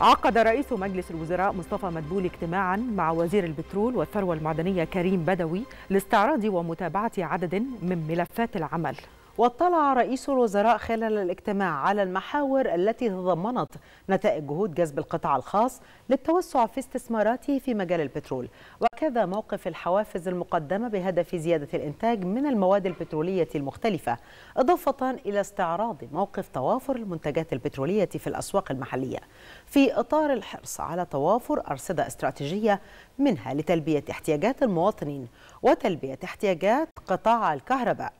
عقد رئيس مجلس الوزراء مصطفى مدبول اجتماعا مع وزير البترول والثروة المعدنية كريم بدوي لاستعراض ومتابعة عدد من ملفات العمل. واطلع رئيس الوزراء خلال الاجتماع على المحاور التي تضمنت نتائج جهود جذب القطاع الخاص للتوسع في استثماراته في مجال البترول. وكذا موقف الحوافز المقدمة بهدف زيادة الإنتاج من المواد البترولية المختلفة إضافة إلى استعراض موقف توافر المنتجات البترولية في الأسواق المحلية. في إطار الحرص على توافر أرصدة استراتيجية منها لتلبية احتياجات المواطنين وتلبية احتياجات قطاع الكهرباء.